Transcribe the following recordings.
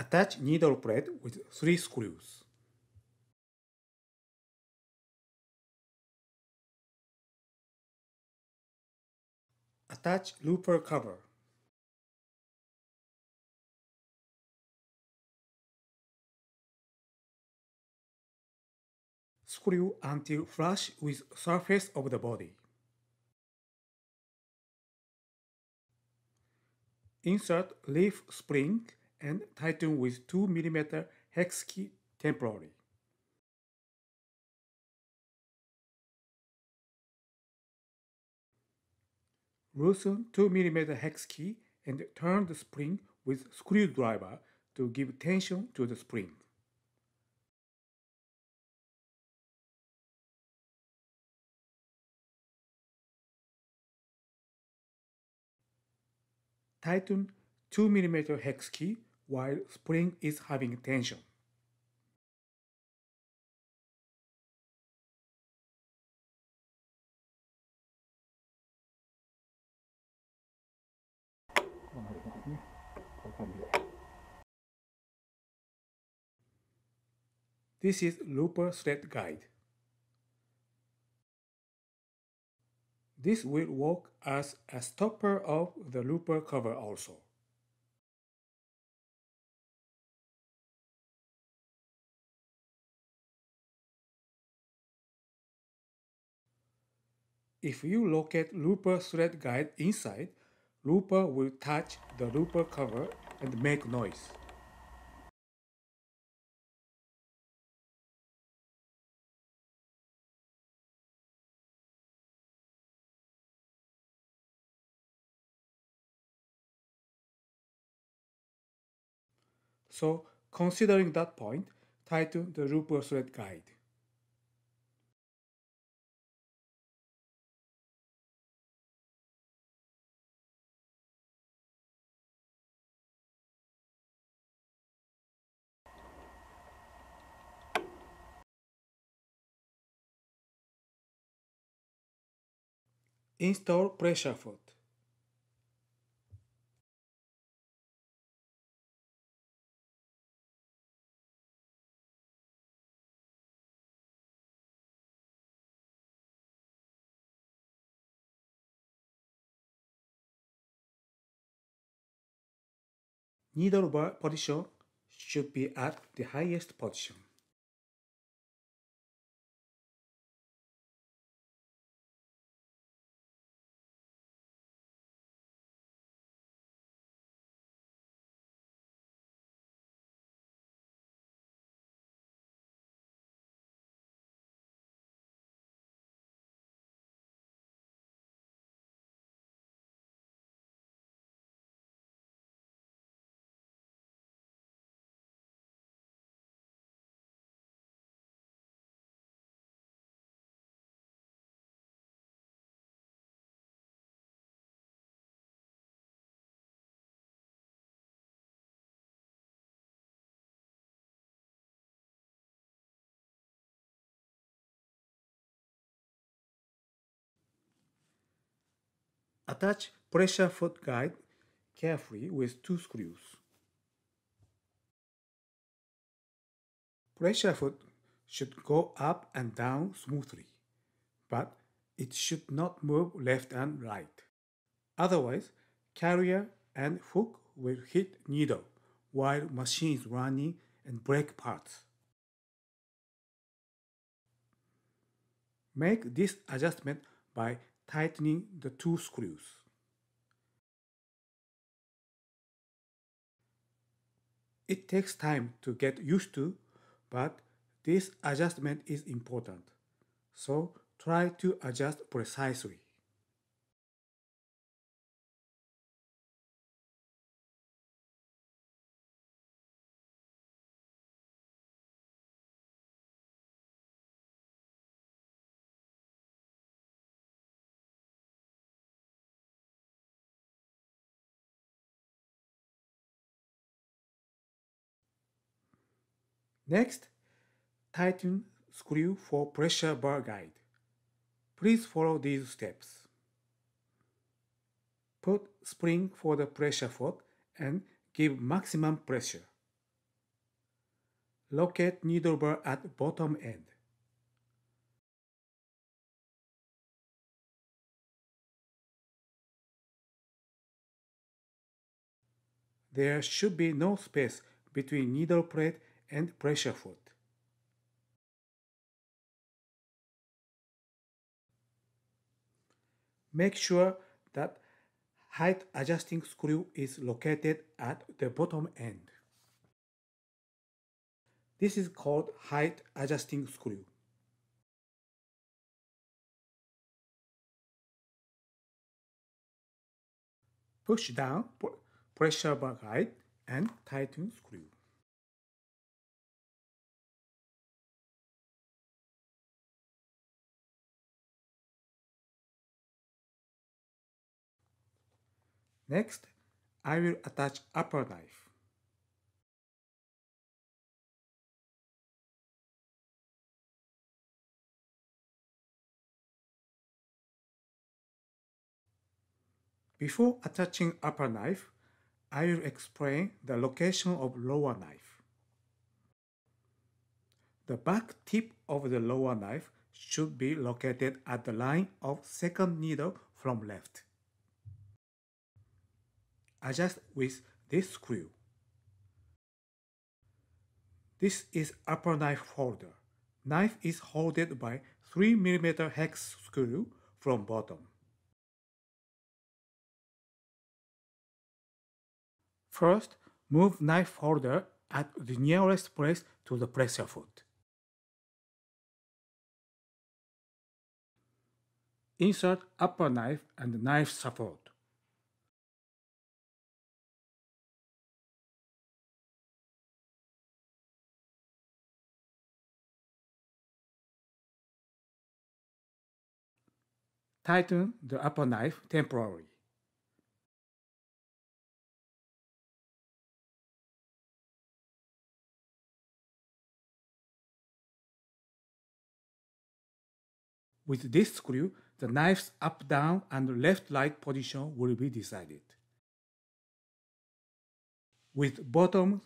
Attach needle plate with three screws. Attach looper cover. Screw until flush with surface of the body. Insert leaf spring and tighten with 2 mm hex key temporarily. Loosen 2 mm hex key and turn the spring with screwdriver to give tension to the spring. Tighten 2 mm hex key while spring is having tension. This is looper thread guide. This will work as a stopper of the looper cover also. If you locate looper thread guide inside, looper will touch the looper cover and make noise. So, considering that point, tighten the looper thread guide. Install presser foot. Needle position should be at the highest position. Attach presser foot guide carefully with two screws. Presser foot should go up and down smoothly, but it should not move left and right. Otherwise, carrier and hook will hit needle while machine is running and break parts. Make this adjustment by tightening the two screws. It takes time to get used to, but this adjustment is important. So try to adjust precisely. Next, tighten screw for presser bar guide. Please follow these steps. Put spring for the presser foot and give maximum pressure. locate needle bar at bottom end. There should be no space between needle plate and presser foot. Make sure that height adjusting screw is located at the bottom end. This is called height adjusting screw. Push down presser bar guide and tighten screw. Next, I will attach upper knife. Before attaching upper knife, I will explain the location of lower knife. The back tip of the lower knife should be located at the line of second needle from left. Adjust with this screw. This is upper knife holder. Knife is held by 3 mm hex screw from bottom. First, move knife holder at the nearest place to the presser foot. Insert upper knife and knife support. Tighten the upper knife temporarily. With this screw, the knife's up down and left right position will be decided. With bottom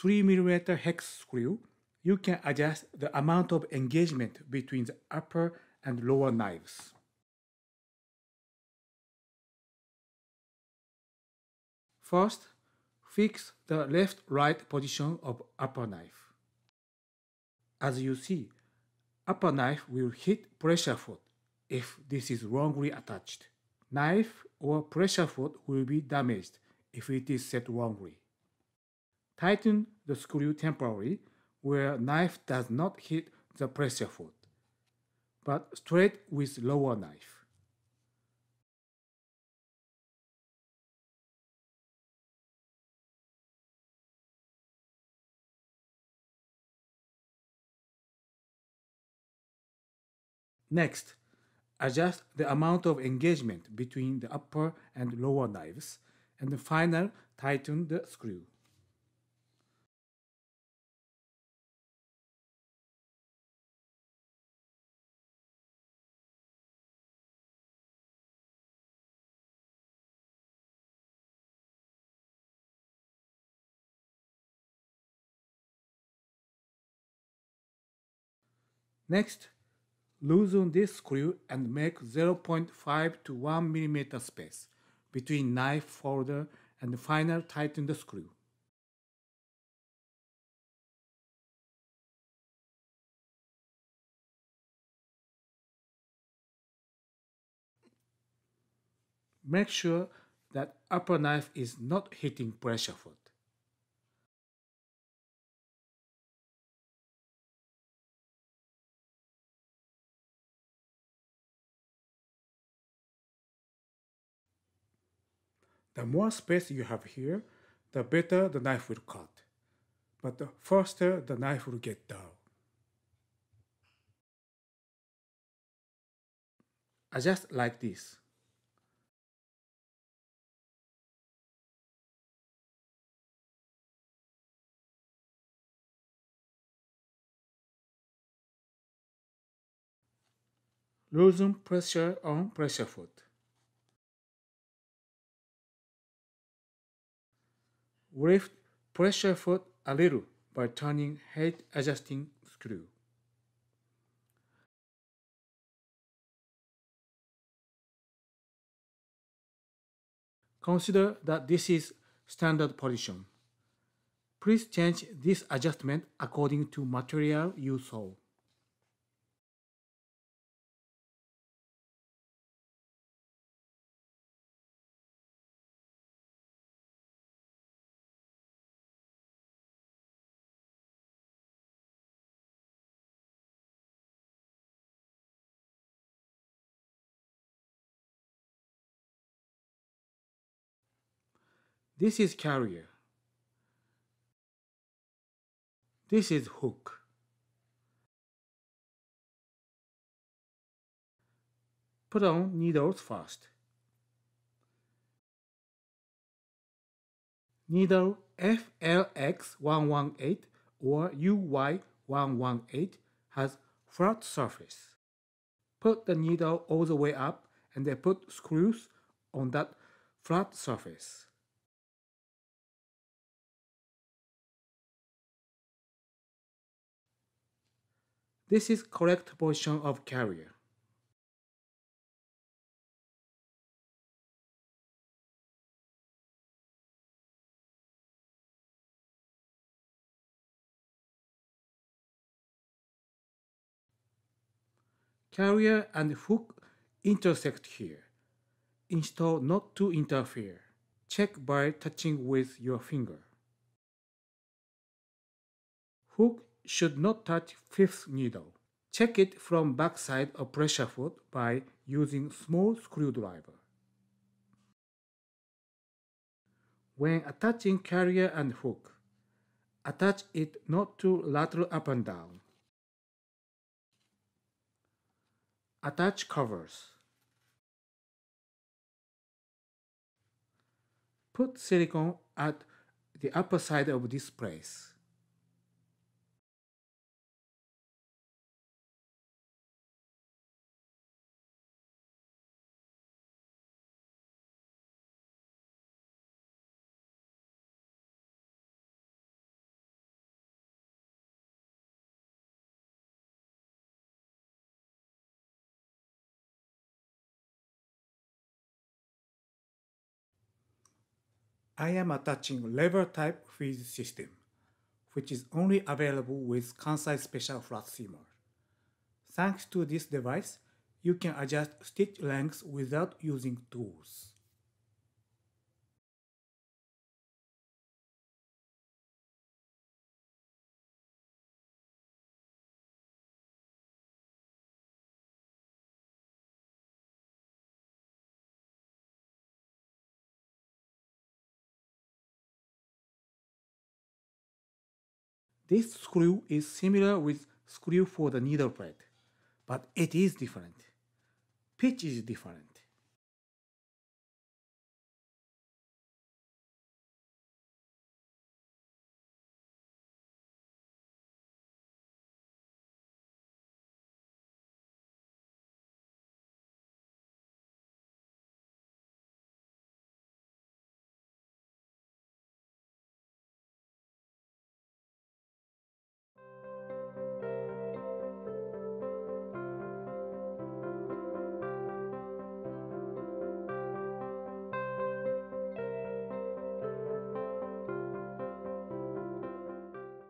3 mm hex screw, you can adjust the amount of engagement between the upper and lower knives. First, fix the left-right position of upper knife. As you see, upper knife will hit presser foot if this is wrongly attached. Knife or presser foot will be damaged if it is set wrongly. Tighten the screw temporarily where knife does not hit the presser foot, but straight with lower knife. Next, adjust the amount of engagement between the upper and lower knives, and final tighten the screw. Next, Loosen this screw and make 0.5 to 1 mm space between knife folder and final tighten the screw. Make sure that upper knife is not hitting presser foot. The more space you have here, the better the knife will cut. But the faster the knife will get dull. Adjust like this. Loosen pressure on presser foot. Lift presser foot a little by turning height adjusting screw. Consider that this is standard position. Please change this adjustment according to material you saw. This is carrier. This is hook. Put on needles first. Needle FLX118 or UY118 has flat surface. Put the needle all the way up and then put screws on that flat surface. This is correct position of carrier. Carrier and hook intersect here. Install not to interfere. Check by touching with your finger. Hook should not touch fifth needle. Check it from backside of presser foot by using small screwdriver. When attaching carrier and hook, attach it not to lateral up and down. Attach covers. Put silicone at the upper side of this place. I am attaching lever type feed system, which is only available with Kansai Special Flat Seamer. Thanks to this device, you can adjust stitch lengths without using tools. This screw is similar with screw for the needle plate, but it is different. Pitch is different.